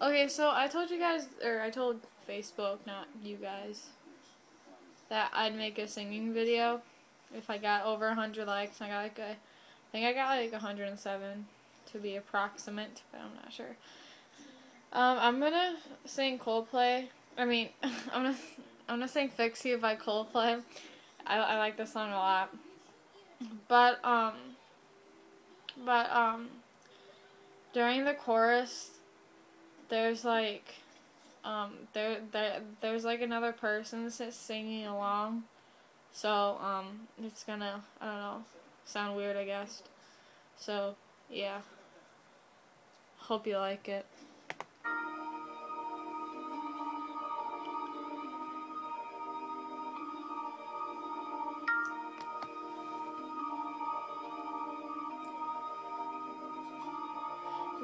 Okay, so I told you guys, or I told Facebook, not you guys, that I'd make a singing video if I got over 100 likes. I got like a, I think I got like 107 to be approximate, but I'm not sure. Um, I'm gonna sing Coldplay. I mean, I'm gonna I'm gonna sing "Fix You" by Coldplay. I I like this song a lot, but um, but um, during the chorus, there's like um there there there's like another person singing along, so um it's gonna I don't know sound weird I guess. So yeah. Hope you like it.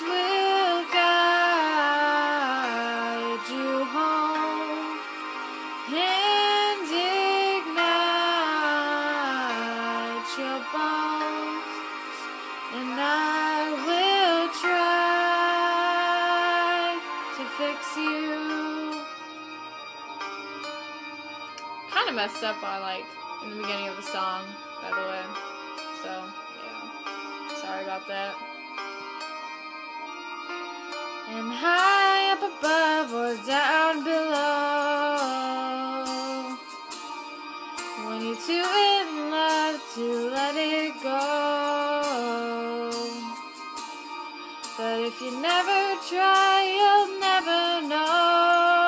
will guide you home and ignite your bones, and I will try to fix you. Kind of messed up on like in the beginning of the song, by the way. So yeah, sorry about that. And high up above or down below. When you're too in love to let it go. But if you never try, you'll never know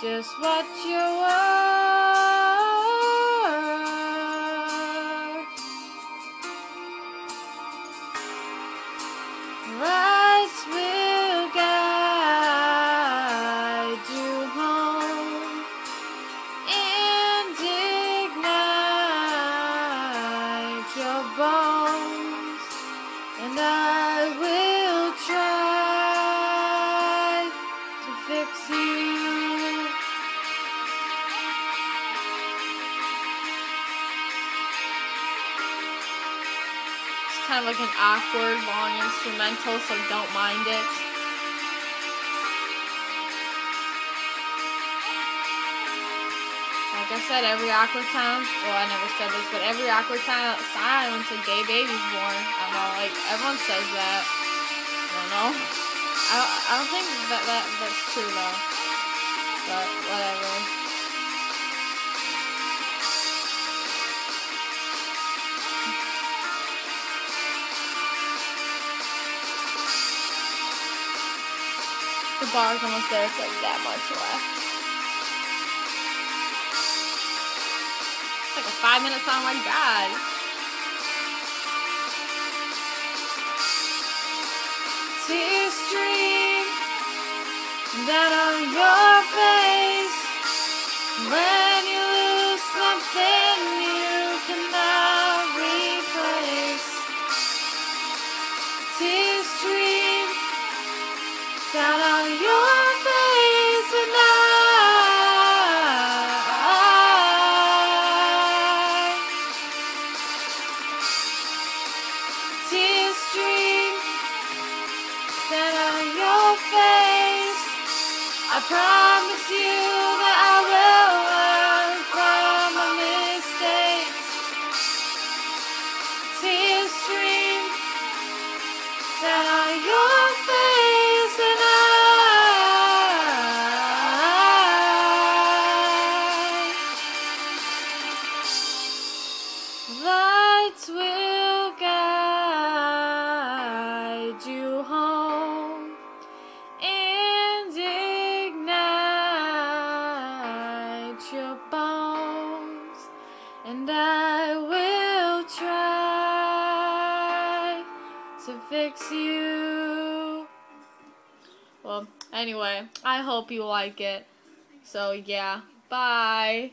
just what you're worth. Your bones, and I will try to fix you. It's kind of like an awkward long instrumental, so don't mind it. Like I said, every awkward time, well, I never said this, but every awkward time silence a gay baby's born. I know, like, everyone says that. I don't know. I, I don't think that, that that's true, though. But, whatever. The bar's almost there, it's like that much left. Like a five minute song, my god. Tears stream down on your down on your face. I promise you that I will to fix you. Well, anyway, I hope you like it. So, yeah, bye.